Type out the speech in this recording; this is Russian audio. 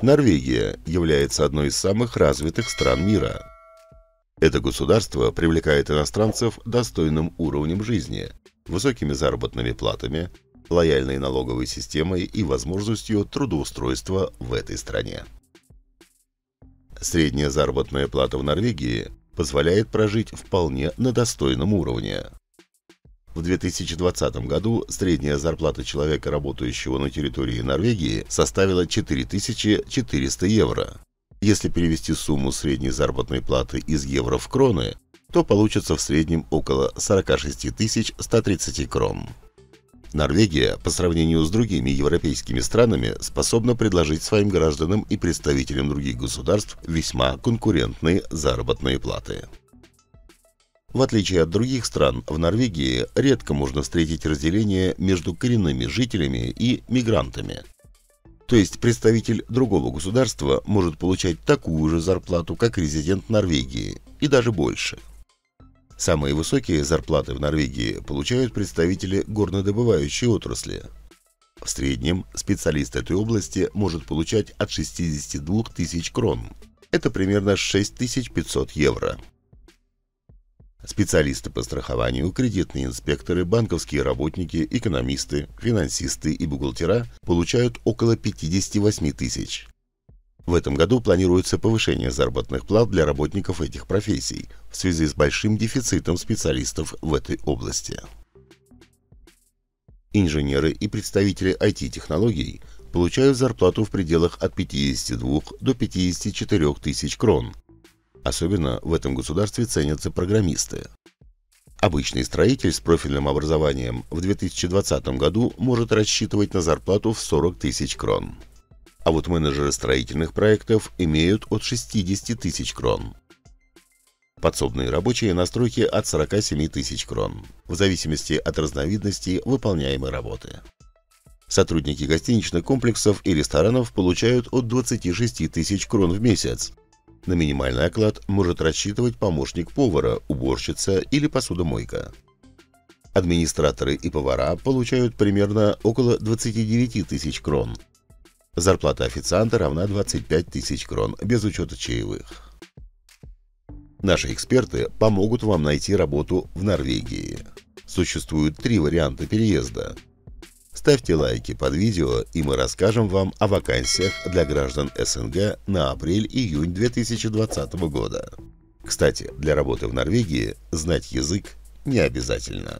Норвегия является одной из самых развитых стран мира. Это государство привлекает иностранцев достойным уровнем жизни, высокими заработными платами, лояльной налоговой системой и возможностью трудоустройства в этой стране. Средняя заработная плата в Норвегии позволяет прожить вполне на достойном уровне. В 2020 году средняя зарплата человека, работающего на территории Норвегии, составила 4400 евро. Если перевести сумму средней заработной платы из евро в кроны, то получится в среднем около 46 130 крон. Норвегия, по сравнению с другими европейскими странами, способна предложить своим гражданам и представителям других государств весьма конкурентные заработные платы. В отличие от других стран, в Норвегии редко можно встретить разделение между коренными жителями и мигрантами. То есть представитель другого государства может получать такую же зарплату, как резидент Норвегии, и даже больше. Самые высокие зарплаты в Норвегии получают представители горнодобывающей отрасли. В среднем специалист этой области может получать от 62 тысяч крон. Это примерно 6500 евро. Специалисты по страхованию, кредитные инспекторы, банковские работники, экономисты, финансисты и бухгалтера получают около 58 тысяч. В этом году планируется повышение заработных плат для работников этих профессий в связи с большим дефицитом специалистов в этой области. Инженеры и представители IT-технологий получают зарплату в пределах от 52 до 54 тысяч крон – Особенно в этом государстве ценятся программисты. Обычный строитель с профильным образованием в 2020 году может рассчитывать на зарплату в 40 тысяч крон. А вот менеджеры строительных проектов имеют от 60 тысяч крон. Подсобные рабочие на стройке от 47 тысяч крон, в зависимости от разновидности выполняемой работы. Сотрудники гостиничных комплексов и ресторанов получают от 26 тысяч крон в месяц, на минимальный оклад может рассчитывать помощник повара, уборщица или посудомойка. Администраторы и повара получают примерно около 29 тысяч крон. Зарплата официанта равна 25 тысяч крон, без учета чаевых. Наши эксперты помогут вам найти работу в Норвегии. Существует три варианта переезда – Ставьте лайки под видео, и мы расскажем вам о вакансиях для граждан СНГ на апрель-июнь 2020 года. Кстати, для работы в Норвегии знать язык не обязательно.